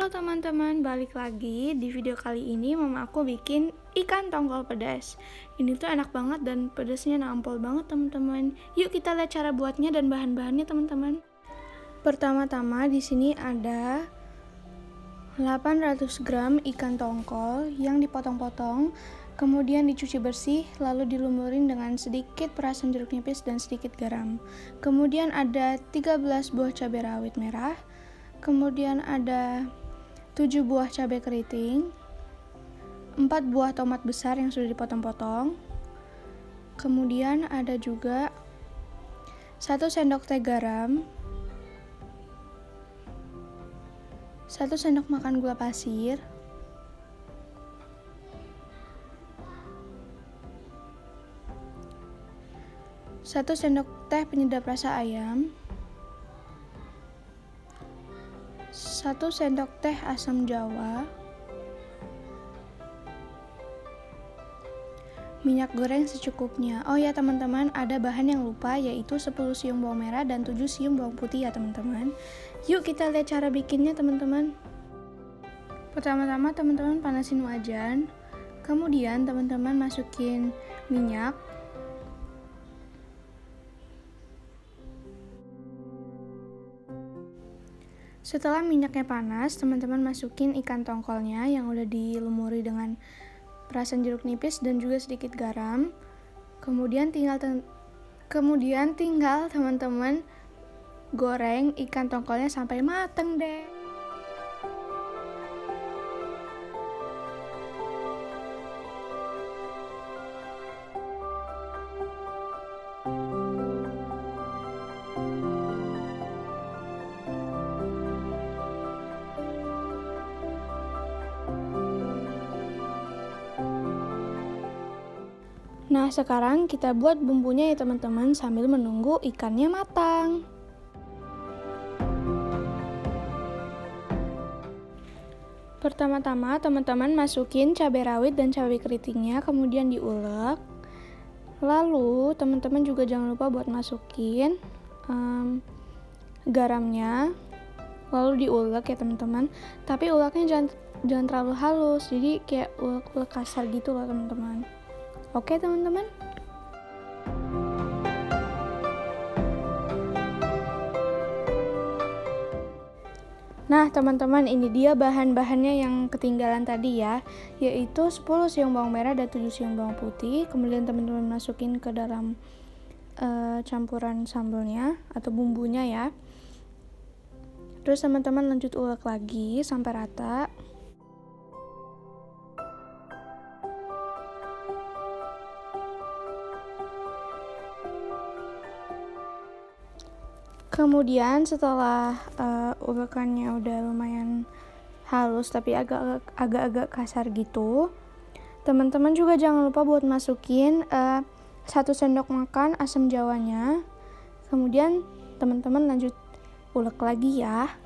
Halo teman-teman, balik lagi di video kali ini mama aku bikin ikan tongkol pedas. Ini tuh enak banget dan pedasnya nampol banget teman-teman. Yuk kita lihat cara buatnya dan bahan-bahannya teman-teman. Pertama-tama di sini ada 800 gram ikan tongkol yang dipotong-potong, kemudian dicuci bersih, lalu dilumurin dengan sedikit perasan jeruk nipis dan sedikit garam. Kemudian ada 13 buah cabai rawit merah, kemudian ada 7 buah cabai keriting, 4 buah tomat besar yang sudah dipotong-potong, kemudian ada juga 1 sendok teh garam, 1 sendok makan gula pasir, satu sendok teh penyedap rasa ayam, 1 sendok teh asam jawa, minyak goreng secukupnya. Oh ya teman-teman, ada bahan yang lupa yaitu 10 siung bawang merah dan 7 siung bawang putih ya teman-teman. Yuk kita lihat cara bikinnya teman-teman. Pertama-tama teman-teman panasin wajan, kemudian teman-teman masukin minyak Setelah minyaknya panas, teman-teman masukin ikan tongkolnya yang udah dilumuri dengan perasan jeruk nipis dan juga sedikit garam. Kemudian tinggal kemudian tinggal teman-teman goreng ikan tongkolnya sampai mateng deh. Nah, sekarang kita buat bumbunya ya teman-teman sambil menunggu ikannya matang. Pertama-tama teman-teman masukin cabai rawit dan cabai keritingnya kemudian diulek. Lalu teman-teman juga jangan lupa buat masukin um, garamnya. Lalu diulek ya teman-teman. Tapi uleknya jangan jangan terlalu halus. Jadi kayak ulek-ulek kasar gitu loh teman-teman. Oke teman-teman? Nah teman-teman ini dia bahan-bahannya yang ketinggalan tadi ya Yaitu 10 siung bawang merah dan 7 siung bawang putih. Kemudian teman-teman masukin ke dalam uh, campuran sambelnya atau bumbunya ya. Terus teman-teman lanjut ulek lagi sampai rata kemudian setelah uh, ulekannya udah lumayan halus tapi agak agak kasar gitu teman-teman juga jangan lupa buat masukin uh, satu sendok makan asam jawanya. Kemudian teman-teman lanjut ulek lagi ya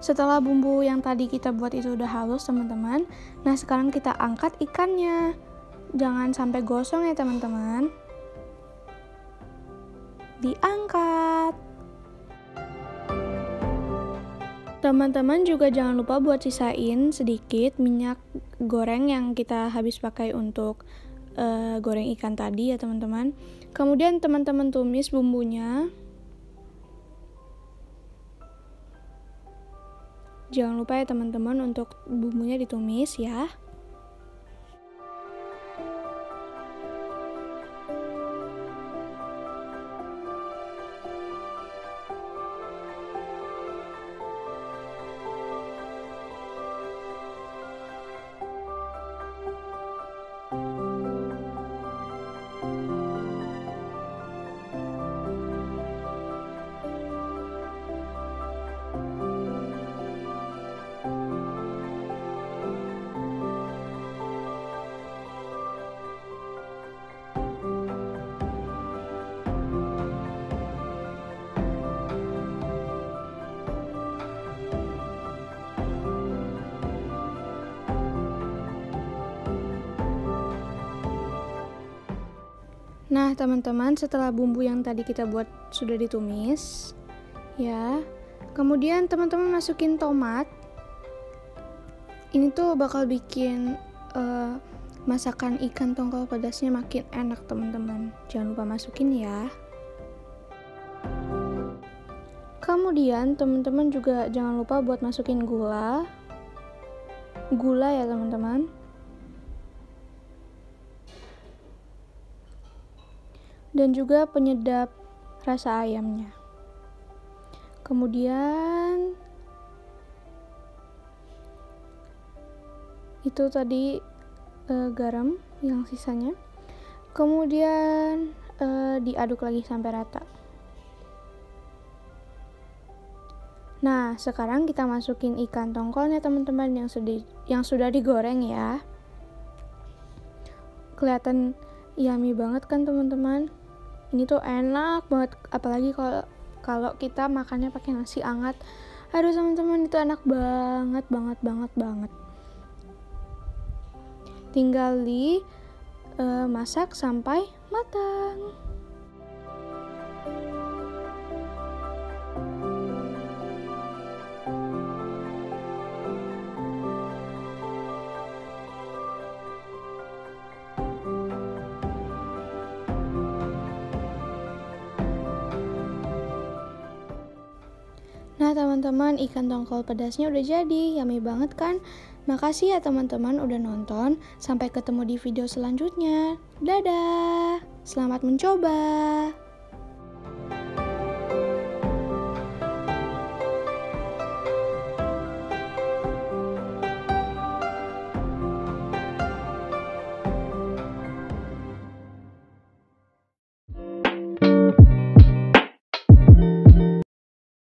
Setelah bumbu yang tadi kita buat itu udah halus teman-teman Nah sekarang kita angkat ikannya. Jangan sampai gosong ya teman-teman. Diangkat. Teman-teman juga jangan lupa buat sisain sedikit minyak goreng yang kita habis pakai untuk uh, goreng ikan tadi ya teman-teman. Kemudian teman-teman tumis bumbunya Jangan lupa ya teman-teman untuk bumbunya ditumis ya. Nah, teman-teman, setelah bumbu yang tadi kita buat sudah ditumis, ya. Kemudian teman-teman masukin tomat. Ini tuh bakal bikin uh, masakan ikan tongkol pedasnya makin enak, teman-teman. Jangan lupa masukin ya. Kemudian teman-teman juga jangan lupa buat masukin gula. Gula ya, teman-teman. Dan juga penyedap rasa ayamnya. Kemudian itu tadi e, garam yang sisanya. Kemudian e, diaduk lagi sampai rata. Nah, sekarang kita masukin ikan tongkolnya teman-teman yang yang sudah digoreng ya. Kelihatan yummy banget kan teman-teman? Ini tuh enak banget. Apalagi kalau kalau kita makannya pakai nasi anget aduh teman-teman itu enak banget banget banget banget. Tinggal di uh, masak sampai matang Nah teman-teman ikan tongkol pedasnya udah jadi, yummy banget kan? Makasih ya teman-teman udah nonton, sampai ketemu di video selanjutnya. Dadah, selamat mencoba.